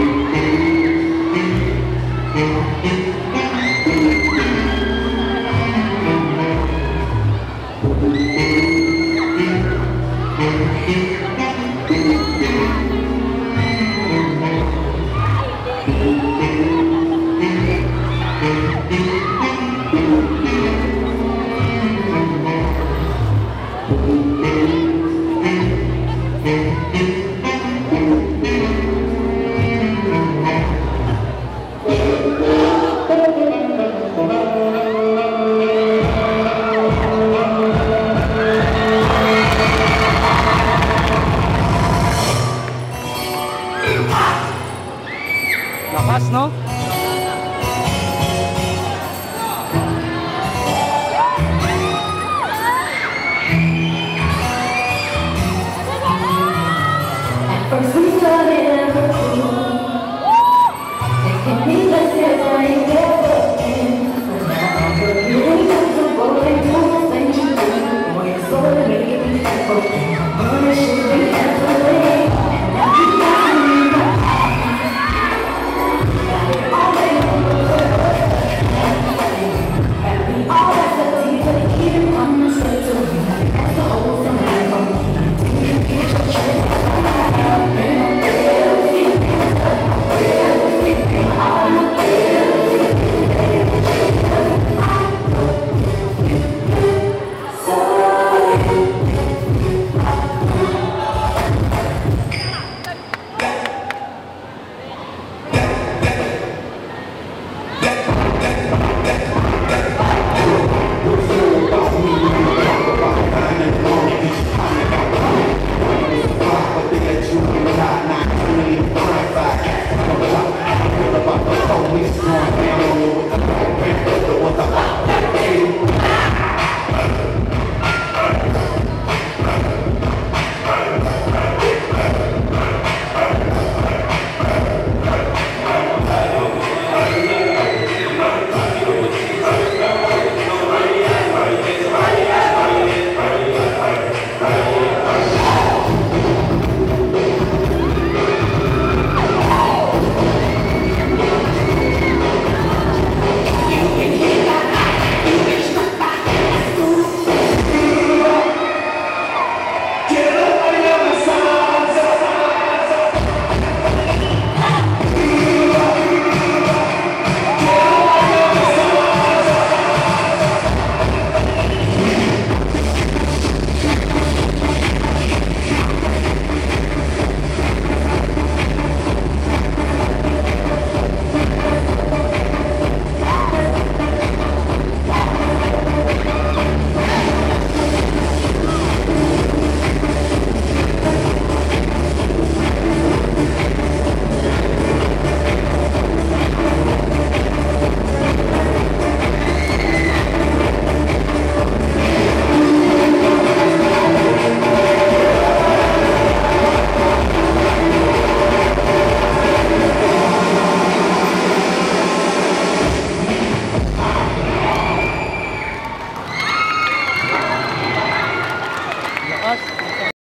Oh, Lakas, no?